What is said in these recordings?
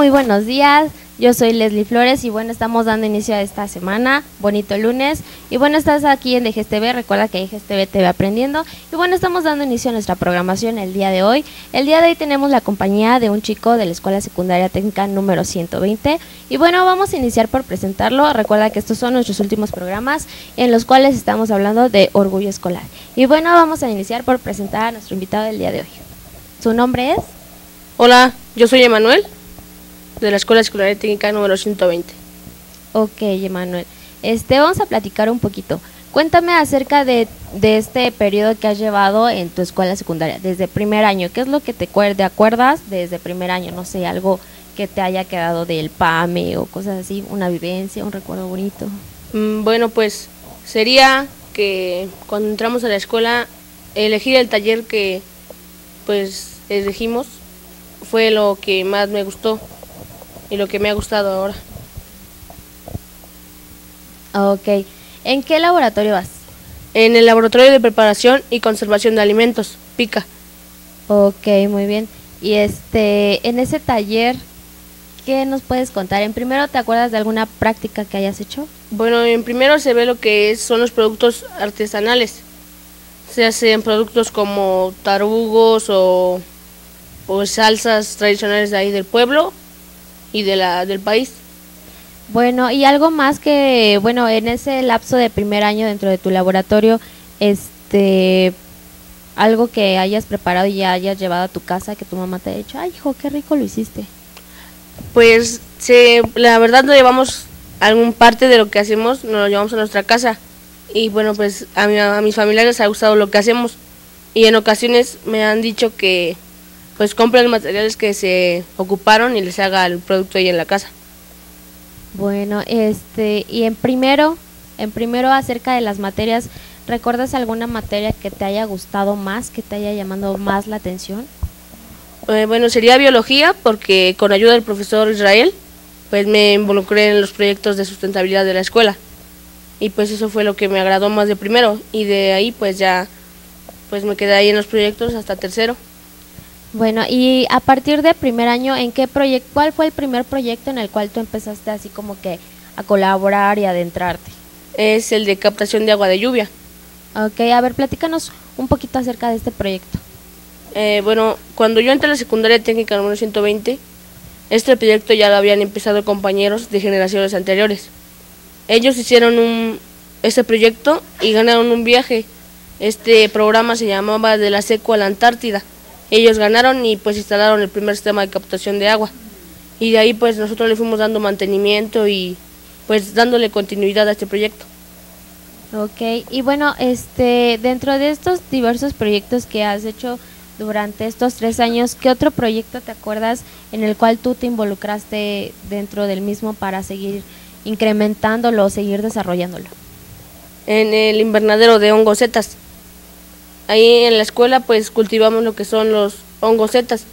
muy buenos días. Yo soy Leslie Flores y bueno, estamos dando inicio a esta semana, bonito lunes. Y bueno, estás aquí en DGSTV, recuerda que DGSTV te ve aprendiendo. Y bueno, estamos dando inicio a nuestra programación el día de hoy. El día de hoy tenemos la compañía de un chico de la Escuela Secundaria Técnica número 120. Y bueno, vamos a iniciar por presentarlo. Recuerda que estos son nuestros últimos programas en los cuales estamos hablando de orgullo escolar. Y bueno, vamos a iniciar por presentar a nuestro invitado del día de hoy. ¿Su nombre es? Hola, yo soy Emanuel de la Escuela Escolar Técnica número 120. Ok, Emanuel. Este, vamos a platicar un poquito. Cuéntame acerca de, de, este periodo que has llevado en tu escuela secundaria, desde primer año. ¿Qué es lo que te, te acuerdas desde primer año? No sé, algo que te haya quedado del PAME o cosas así, una vivencia, un recuerdo bonito. Mm, bueno, pues sería que cuando entramos a la escuela, elegir el taller que pues elegimos fue lo que más me gustó y lo que me ha gustado ahora. Ok. ¿En qué laboratorio vas? En el laboratorio de preparación y conservación de alimentos, PICA. Ok, muy bien. Y este, en ese taller, ¿qué nos puedes contar? En primero, ¿te acuerdas de alguna práctica que hayas hecho? Bueno, en primero se ve lo que son los productos artesanales. Se hacen productos como tarugos o, o salsas tradicionales de ahí del pueblo y de la, del país. Bueno, y algo más que, bueno, en ese lapso de primer año dentro de tu laboratorio, este, algo que hayas preparado y ya hayas llevado a tu casa, que tu mamá te haya dicho, ay, hijo, qué rico lo hiciste. Pues, se, la verdad no llevamos algún parte de lo que hacemos, nos lo llevamos a nuestra casa. Y bueno, pues a, mi, a mis familiares les ha gustado lo que hacemos. Y en ocasiones me han dicho que pues compren los materiales que se ocuparon y les haga el producto ahí en la casa. Bueno, este, y en primero, en primero acerca de las materias, ¿recuerdas alguna materia que te haya gustado más, que te haya llamado más la atención? Eh, bueno, sería biología, porque con ayuda del profesor Israel, pues me involucré en los proyectos de sustentabilidad de la escuela. Y pues eso fue lo que me agradó más de primero. Y de ahí pues ya, pues me quedé ahí en los proyectos hasta tercero. Bueno, y a partir de primer año, ¿en qué proyecto, cuál fue el primer proyecto en el cual tú empezaste así como que a colaborar y adentrarte? Es el de captación de agua de lluvia. Ok, a ver, platícanos un poquito acerca de este proyecto. Eh, bueno, cuando yo entré a la secundaria técnica número 120, este proyecto ya lo habían empezado compañeros de generaciones anteriores. Ellos hicieron un, este proyecto y ganaron un viaje. Este programa se llamaba De la Seco a la Antártida ellos ganaron y pues instalaron el primer sistema de captación de agua. Y de ahí pues nosotros le fuimos dando mantenimiento y pues dándole continuidad a este proyecto. Ok, y bueno, este, dentro de estos diversos proyectos que has hecho durante estos tres años, ¿qué otro proyecto te acuerdas en el cual tú te involucraste dentro del mismo para seguir incrementándolo o seguir desarrollándolo? En el invernadero de hongosetas. Ahí en la escuela pues cultivamos lo que son los hongos setas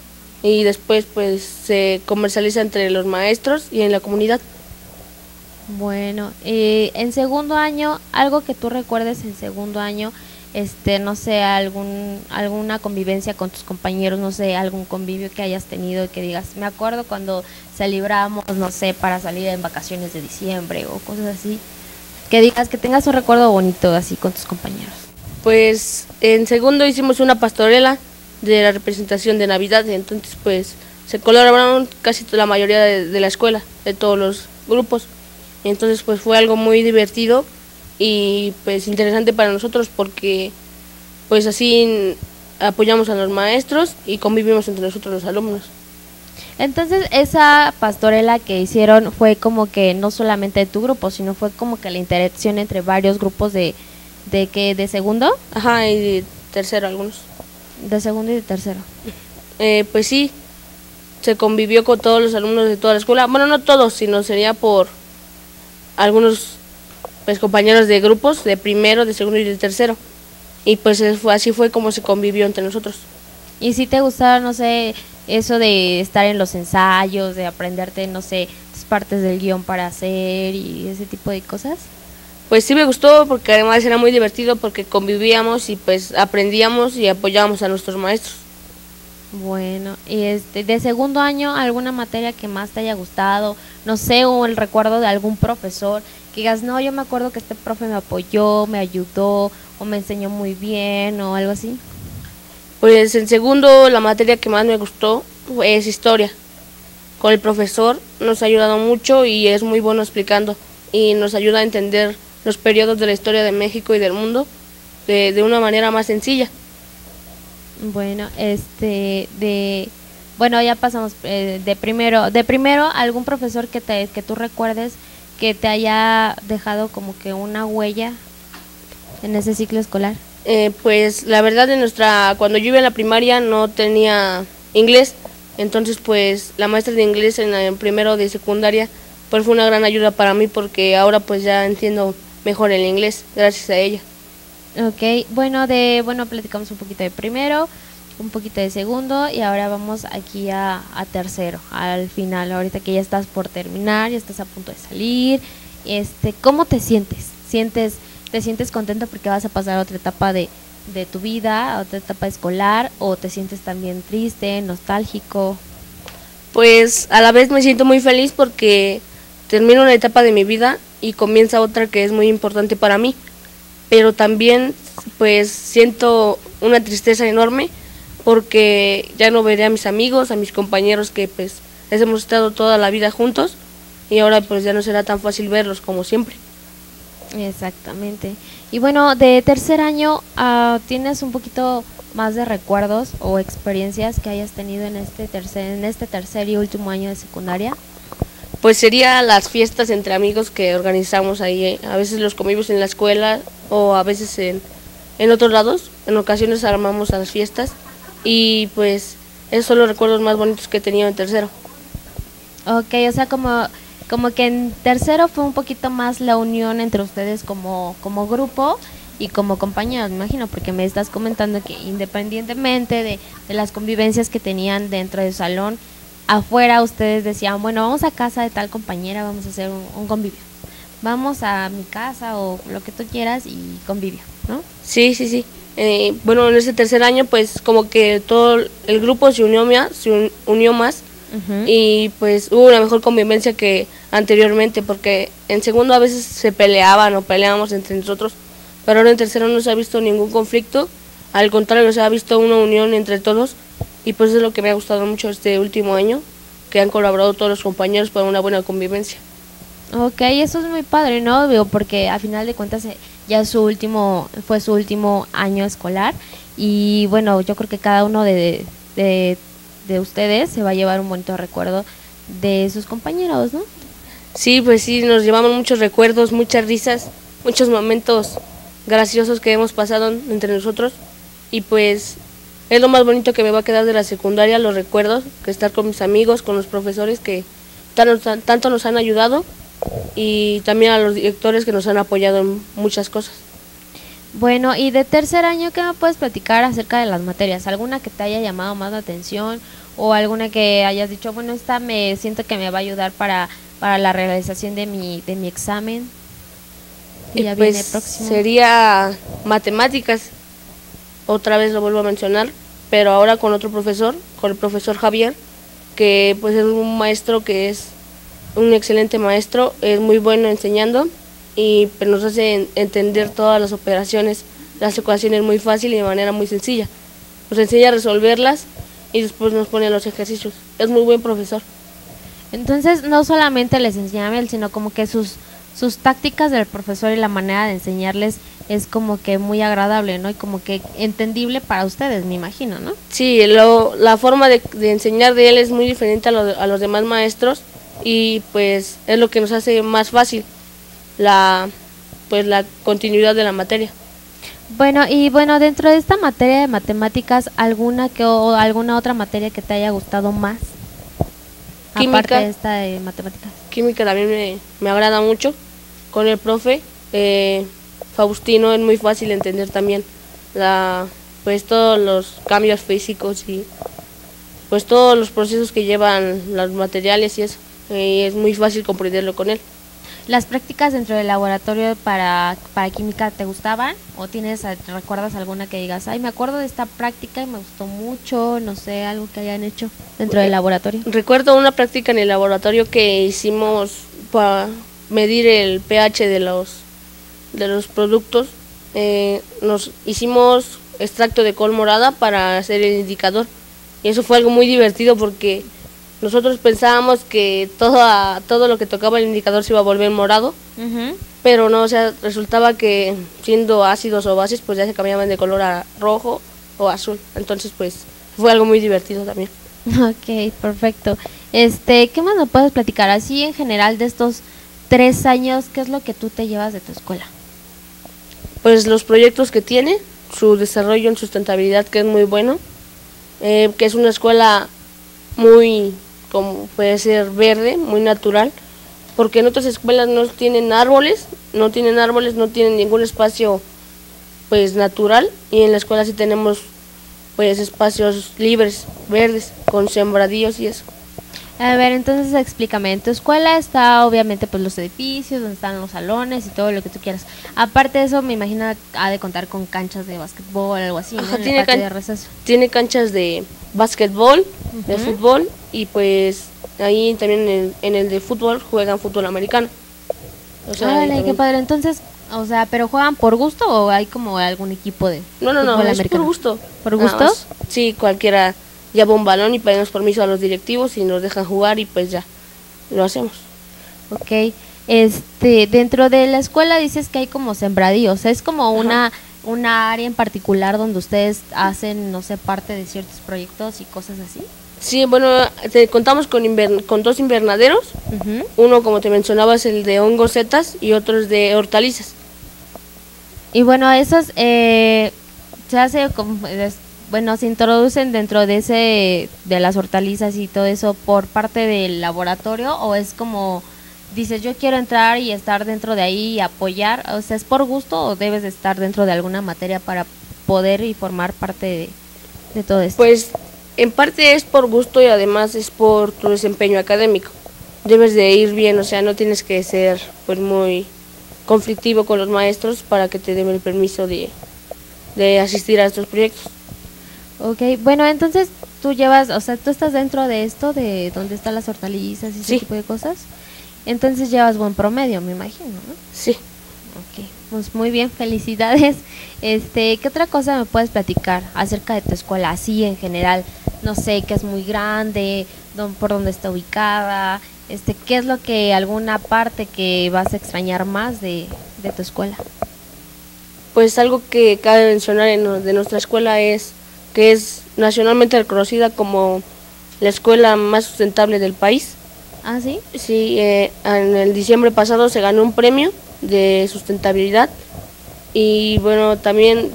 y después pues se comercializa entre los maestros y en la comunidad. Bueno, y en segundo año, algo que tú recuerdes en segundo año, este, no sé, algún, alguna convivencia con tus compañeros, no sé, algún convivio que hayas tenido y que digas, me acuerdo cuando celebramos, no sé, para salir en vacaciones de diciembre o cosas así, que digas que tengas un recuerdo bonito así con tus compañeros. Pues en segundo hicimos una pastorela de la representación de Navidad, entonces pues se colaboraron casi la mayoría de, la escuela, de todos los grupos. Entonces pues fue algo muy divertido y pues interesante para nosotros porque pues así apoyamos a los maestros y convivimos entre nosotros los alumnos. Entonces esa pastorela que hicieron fue como que no solamente de tu grupo, sino fue como que la interacción entre varios grupos de, ¿De qué? ¿De segundo? Ajá, y de tercero algunos. De segundo y de tercero. Eh, pues sí, se convivió con todos los alumnos de toda la escuela. Bueno, no todos, sino sería por algunos pues compañeros de grupos, de primero, de segundo y de tercero. Y pues fue, así fue como se convivió entre nosotros. ¿Y si te gustaba, no sé, eso de estar en los ensayos, de aprenderte, no sé, partes del guion para hacer y ese tipo de cosas? Pues sí me gustó porque además era muy divertido porque convivíamos y pues aprendíamos y apoyábamos a nuestros maestros. Bueno, y este, de segundo año, ¿alguna materia que más te haya gustado? No sé, o el recuerdo de algún profesor que digas, no, yo me acuerdo que este profe me apoyó, me ayudó, o me enseñó muy bien, o algo así. Pues en segundo, la materia que más me gustó es historia. Con el profesor nos ha ayudado mucho y es muy bueno explicando y nos ayuda a entender los periodos de la historia de México y del mundo de, de una manera más sencilla. Bueno, este, de, bueno, ya pasamos eh, de primero, de primero algún profesor que te, que tú recuerdes que te haya dejado como que una huella en ese ciclo escolar. Eh, pues la verdad de nuestra, cuando yo iba a la primaria no tenía inglés, entonces pues la maestra de inglés en el primero de secundaria pues fue una gran ayuda para mí porque ahora pues ya entiendo mejor el inglés gracias a ella. Ok, bueno, de bueno platicamos un poquito de primero, un poquito de segundo y ahora vamos aquí a, a tercero, al final, ahorita que ya estás por terminar, ya estás a punto de salir, este, ¿cómo te sientes? ¿Sientes, te sientes contento porque vas a pasar a otra etapa de, de tu vida, a otra etapa escolar, o te sientes también triste, nostálgico? Pues a la vez me siento muy feliz porque termino una etapa de mi vida y comienza otra que es muy importante para mí pero también pues siento una tristeza enorme porque ya no veré a mis amigos, a mis compañeros que pues les hemos estado toda la vida juntos y ahora pues ya no será tan fácil verlos como siempre. Exactamente. Y bueno, de tercer año, uh, ¿tienes un poquito más de recuerdos o experiencias que hayas tenido en este tercer, en este tercer y último año de secundaria? Pues sería las fiestas entre amigos que organizamos ahí, eh, a veces los convivios en la escuela o a veces en, en otros lados, en ocasiones armamos las fiestas y pues esos son los recuerdos más bonitos que he tenido en tercero. Ok, o sea, como, como que en tercero fue un poquito más la unión entre ustedes como, como grupo y como compañeros, me imagino, porque me estás comentando que independientemente de, de las convivencias que tenían dentro del salón, afuera ustedes decían, bueno, vamos a casa de tal compañera, vamos a hacer un, convivio. Vamos a mi casa o lo que tú quieras y convivio, ¿no? Sí, sí, sí. Eh, bueno, en ese tercer año, pues como que todo el grupo se unió más, se unió más y pues hubo una mejor convivencia que anteriormente, porque en segundo a veces se peleaban o peleábamos entre nosotros, pero ahora en tercero no se ha visto ningún conflicto, al contrario, se ha visto una unión entre todos y pues es lo que me ha gustado mucho este último año, que han colaborado todos los compañeros para una buena convivencia. Ok, eso es muy padre, ¿no? Digo, porque a final de cuentas eh, ya su último, fue su último año escolar y bueno, yo creo que cada uno de, de, de ustedes se va a llevar un bonito recuerdo de sus compañeros, ¿no? Sí, pues sí, nos llevamos muchos recuerdos, muchas risas, muchos momentos graciosos que hemos pasado entre nosotros y pues es lo más bonito que me va a quedar de la secundaria, los recuerdos, que estar con mis amigos, con los profesores que tanto nos han ayudado y también a los directores que nos han apoyado en muchas cosas. Bueno, y de tercer año, ¿qué me puedes platicar acerca de las materias? ¿Alguna que te haya llamado más la atención o alguna que hayas dicho, bueno, esta me siento que me va a ayudar para, para la realización de mi, de mi examen? Que ya pues viene próximo. Sería matemáticas, otra vez lo vuelvo a mencionar, pero ahora con otro profesor, con el profesor Javier, que pues es un maestro que es un excelente maestro, es muy bueno enseñando y pues, nos hace entender todas las operaciones, las ecuaciones muy fácil y de manera muy sencilla. Nos enseña a resolverlas y después nos pone los ejercicios. Es muy buen profesor. Entonces no solamente les enseña a él, sino como que sus, sus tácticas del profesor y la manera de enseñarles es como que muy agradable, ¿no? Y como que entendible para ustedes, me imagino, ¿no? Sí, lo, la forma de, enseñar de él es muy diferente a, a, los demás maestros y pues es lo que nos hace más fácil la pues la continuidad de la materia. Bueno, y bueno, dentro de esta materia de matemáticas, ¿alguna que o alguna otra materia que te haya gustado más? Química. Aparte de esta de matemáticas. Química también me, me agrada mucho con el profe. Eh, Faustino es muy fácil entender también la pues todos los cambios físicos y pues todos los procesos que llevan los materiales y eso y es muy fácil comprenderlo con él. ¿Las prácticas dentro del laboratorio para, para química te gustaban? ¿O tienes, recuerdas alguna que digas, ay, me acuerdo de esta práctica y me gustó mucho, no sé, algo que hayan hecho dentro del laboratorio? Recuerdo una práctica en el laboratorio que hicimos para medir el pH de los, de los productos. Eh, nos hicimos extracto de col morada para hacer el indicador. Y eso fue algo muy divertido porque nosotros pensábamos que todo, todo lo que tocaba el indicador se iba a volver morado, pero no, o sea, resultaba que siendo ácidos o bases, pues ya se cambiaban de color a rojo o azul. Entonces, pues fue algo muy divertido también. Ok, perfecto. Este, ¿qué más nos puedes platicar así en general de estos tres años? ¿Qué es lo que tú te llevas de tu escuela? Pues los proyectos que tiene, su desarrollo en sustentabilidad que es muy bueno, eh, que es una escuela muy como puede ser verde, muy natural, porque en otras escuelas no tienen árboles, no tienen árboles, no tienen ningún espacio pues natural y en la escuela sí tenemos pues espacios libres, verdes, con sembradíos y eso. A ver, entonces explícame, en tu escuela está obviamente pues los edificios, donde están los salones y todo lo que tú quieras. Aparte de eso, me imagino ha de contar con canchas de básquetbol, algo así, tiene, tiene canchas de básquetbol, de fútbol y pues ahí también en el, de fútbol juegan fútbol americano. O sea, qué padre. Entonces, o sea, ¿pero juegan por gusto o hay como algún equipo de No, no, no, es por gusto. ¿Por gusto? Sí, cualquiera lleva un balón y pedimos permiso a los directivos y nos dejan jugar y pues ya, lo hacemos. Ok, este, dentro de la escuela dices que hay como sembradíos, es como una, una área en particular donde ustedes hacen, no sé, parte de ciertos proyectos y cosas así. Sí, bueno, te contamos con, con dos invernaderos. Uno, como te mencionaba, es el de hongos setas y otro es de hortalizas. Y bueno, esos eh, se hace como, bueno, se introducen dentro de ese de las hortalizas y todo eso por parte del laboratorio o es como dices yo quiero entrar y estar dentro de ahí y apoyar, o sea, es por gusto o debes de estar dentro de alguna materia para poder y formar parte de, todo esto? Pues en parte es por gusto y además es por tu desempeño académico. Debes de ir bien, o sea, no tienes que ser pues muy conflictivo con los maestros para que te den el permiso de, de asistir a estos proyectos. Ok, bueno, entonces tú llevas, o sea, tú estás dentro de esto, de donde están las hortalizas y ese tipo de cosas. Entonces llevas buen promedio, me imagino, ¿no? Sí. Ok, pues muy bien, felicidades. Este, ¿qué otra cosa me puedes platicar acerca de tu escuela, así en general? No sé, que es muy grande, por dónde está ubicada, este, ¿qué es lo que, alguna parte que vas a extrañar más de, de tu escuela? Pues algo que cabe mencionar en, de nuestra escuela es que es nacionalmente reconocida como la escuela más sustentable del país. ¿Ah, sí? Sí, eh, en el diciembre pasado se ganó un premio de sustentabilidad y bueno, también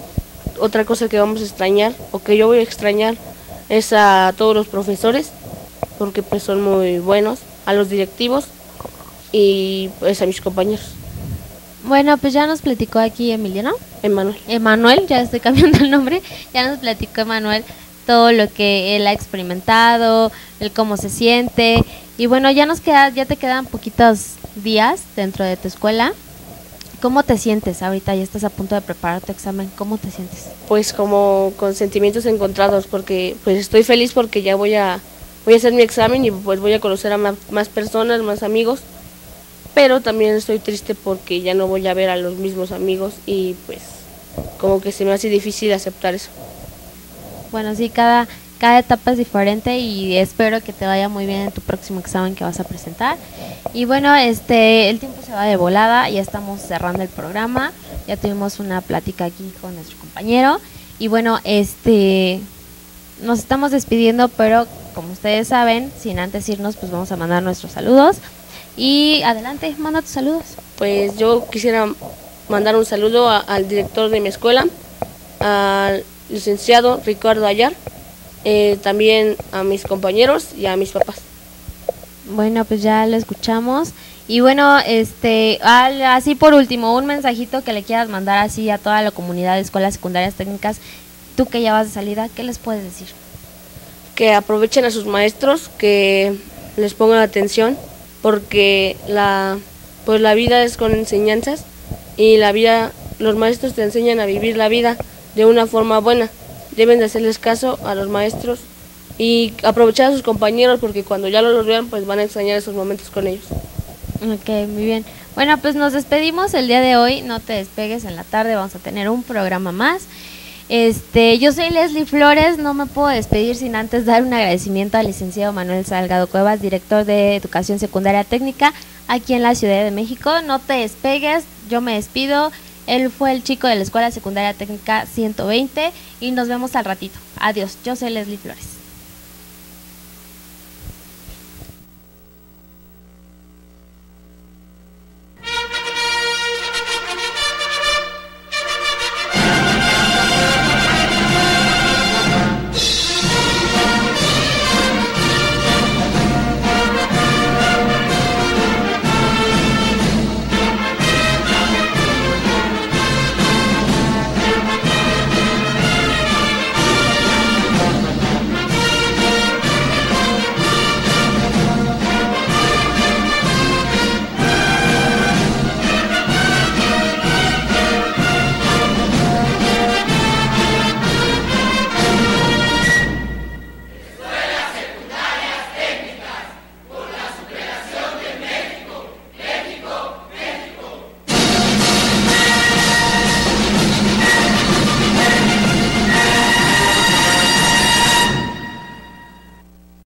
otra cosa que vamos a extrañar, o que yo voy a extrañar, es a todos los profesores, porque pues son muy buenos, a los directivos y pues a mis compañeros. Bueno, pues ya nos platicó aquí Emiliano. Emanuel. Emanuel, ya estoy cambiando el nombre. Ya nos platicó Emanuel todo lo que él ha experimentado, el cómo se siente. Y bueno, ya nos queda, ya te quedan poquitos días dentro de tu escuela. ¿Cómo te sientes ahorita? Ya estás a punto de preparar tu examen. ¿Cómo te sientes? Pues como con sentimientos encontrados, porque pues estoy feliz porque ya voy a voy a hacer mi examen y pues voy a conocer a más personas, más amigos pero también estoy triste porque ya no voy a ver a los mismos amigos y pues como que se me hace difícil aceptar eso. Bueno, sí, cada, cada etapa es diferente y espero que te vaya muy bien en tu próximo examen que vas a presentar. Y bueno, este el tiempo se va de volada, ya estamos cerrando el programa, ya tuvimos una plática aquí con nuestro compañero y bueno, este nos estamos despidiendo, pero como ustedes saben, sin antes irnos, pues vamos a mandar nuestros saludos. Y adelante, manda tus saludos. Pues yo quisiera mandar un saludo al director de mi escuela, al licenciado Ricardo Ayar, eh, también a mis compañeros y a mis papás. Bueno, pues ya lo escuchamos. Y bueno, este, así por último, un mensajito que le quieras mandar así a toda la comunidad de escuelas secundarias técnicas, tú que ya vas de salida, ¿qué les puedes decir? Que aprovechen a sus maestros, que les pongan atención porque la, pues la vida es con enseñanzas y la vida, los maestros te enseñan a vivir la vida de una forma buena. Deben de hacerles caso a los maestros y aprovechar a sus compañeros porque cuando ya los vean pues van a extrañar esos momentos con ellos. Ok, muy bien. Bueno, pues nos despedimos el día de hoy. No te despegues en la tarde, vamos a tener un programa más. Este, yo soy Leslie Flores, no me puedo despedir sin antes dar un agradecimiento al licenciado Manuel Salgado Cuevas, director de Educación Secundaria Técnica aquí en la Ciudad de México. No te despegues, yo me despido. Él fue el chico de la Escuela Secundaria Técnica 120 y nos vemos al ratito. Adiós, yo soy Leslie Flores.